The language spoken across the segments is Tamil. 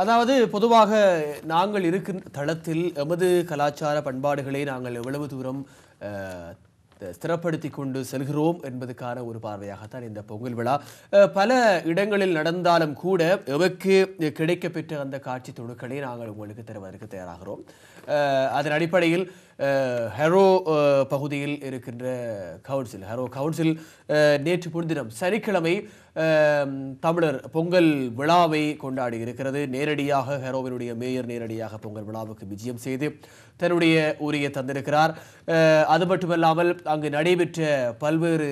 அதாவது பொதுவாக நாங்கள் இருக்கின்ற தளத்தில் எமது கலாச்சார பண்பாடுகளை நாங்கள் எவ்வளவு தூரம் ஸ்திரப்படுத்தி கொண்டு செல்கிறோம் என்பதற்கான ஒரு பார்வையாகத்தான் இந்த பொங்கல் விழா. பல இடங்களில் நடந்தாலும் கூட எமக்கு கிடைக்கப்பெற்ற அந்த காட்சி துணுக்களை நாங்கள் உங்களுக்கு தருவதற்கு தயாராகிறோம். அதன் அடிப்படையில் ஹெரோ பகுதியில் இருக்கின்ற கவுன்சில் ஹெரோ கவுன்சில் நேற்று முன்தினம் சனிக்கிழமை தமிழர் பொங்கல் விழாவை கொண்டாடி இருக்கிறது. நேரடியாக ஹெரோவினுடைய மேயர் நேரடியாக பொங்கல் விழாவுக்கு விஜயம் செய்து தன்னுடைய உரையை தந்திருக்கிறார். அது மட்டுமல்லாமல் அங்கு நடைபெற்ற பல்வேறு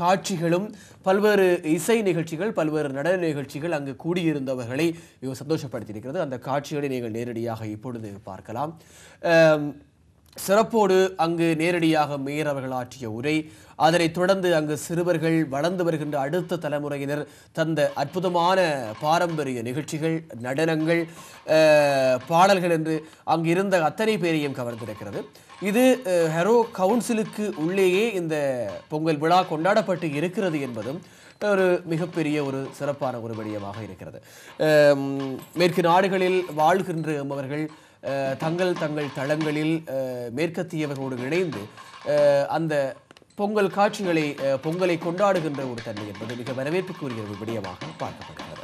காட்சிகளும் பல்வேறு இசை நிகழ்ச்சிகள் பல்வேறு நடன நிகழ்ச்சிகள் அங்கு கூடியிருந்தவர்களை சந்தோஷப்படுத்தியிருக்கிறது. அந்த காட்சிகளை நீங்கள் நேரடியாக இப்பொழுது பார்க்கலாம். சிறப்போடு அங்கு நேரடியாக மேயர் அவர்கள் ஆற்றிய உரை அதனைத் தொடர்ந்து அங்கு சிறுவர்கள் வளர்ந்து வருகின்ற அடுத்த தலைமுறையினர் தந்த அற்புதமான பாரம்பரிய நிகழ்ச்சிகள் நடனங்கள் பாடல்கள் என்று அங்கு இருந்த அத்தனை பேரையும் கவர்ந்திருக்கிறது. இது ஹெரோ கவுன்சிலுக்கு உள்ளேயே இந்த பொங்கல் விழா கொண்டாடப்பட்டு இருக்கிறது என்பதும் ஒரு மிகப்பெரிய ஒரு சிறப்பான ஒரு விடயமாக இருக்கிறது மேற்கு நாடுகளில் வாழ்கின்ற எம்மவர்கள் தங்கள் தங்கள் தளங்களில் மேற்கத்தியவர்களோடு இணைந்து அந்த பொங்கல் காட்சிகளை பொங்கலை கொண்டாடுகின்ற ஒரு தன்மை என்பது மிக வரவேற்புக்குரிய ஒரு விடயமாக பார்க்கப்படுகிறது.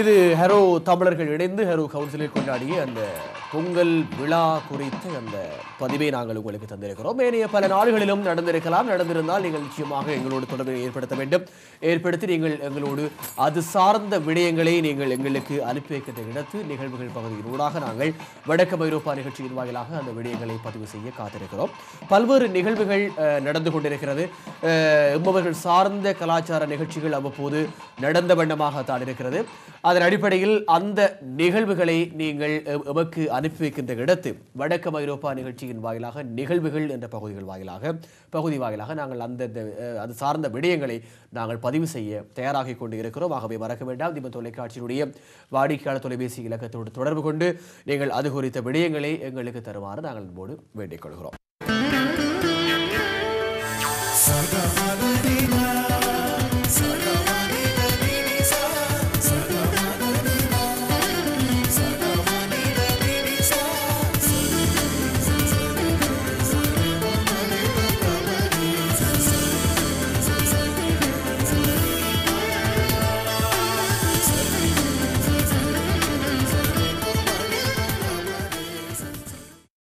இது ஹெரோ தமிழர்கள் இணைந்து ஹெரோ கவுன்சிலில் கொண்டாடிய அந்த பொங்கல் விழா குறித்த அந்த பதிவை நாங்கள் உங்களுக்கு தந்திருக்கிறோம். ஏனைய பல நாடுகளிலும் நடந்திருக்கலாம். நடந்திருந்தால் நீங்கள் நிச்சயமாக எங்களோடு தொடர்பை ஏற்படுத்த வேண்டும். ஏற்படுத்தி நீங்கள் எங்களோடு அது சார்ந்த விடயங்களை நீங்கள் எங்களுக்கு அனுப்பி வைக்கின்ற இடத்து நிகழ்வுகள் பகுதியினூடாக நாங்கள் வடக்கு ஐரோப்பா நிகழ்ச்சியின் வாயிலாக அந்த விடயங்களை பதிவு செய்ய காத்திருக்கிறோம். பல்வேறு நிகழ்வுகள் நடந்து கொண்டிருக்கிறது. என்பவர்கள் சார்ந்த கலாச்சார நிகழ்ச்சிகள் அவ்வப்போது நடந்த வண்ணமாக தான் இருக்கிறது. அதன் அடிப்படையில் அந்த நிகழ்வுகளை நீங்கள் எமக்கு அனுப்பி வைக்கின்ற இடத்து வடக்கு ஐரோப்பா நிகழ்ச்சியின் வாயிலாக நிகழ்வுகள் என்ற பகுதிகள் வாயிலாக பகுதி வாயிலாக நாங்கள் அந்தந்த அது சார்ந்த விடயங்களை நாங்கள் பதிவு செய்ய தயாராகி கொண்டு இருக்கிறோம் ஆகவே மறக்க வேண்டாம். தீப தொலைக்காட்சியினுடைய வாடிக்கையாளர் தொலைபேசி இலக்கத்தோடு தொடர்பு கொண்டு நீங்கள் அது குறித்த விடயங்களை எங்களுக்கு தருமாறு நாங்கள் அன்போடு வேண்டிக் கொள்கிறோம்.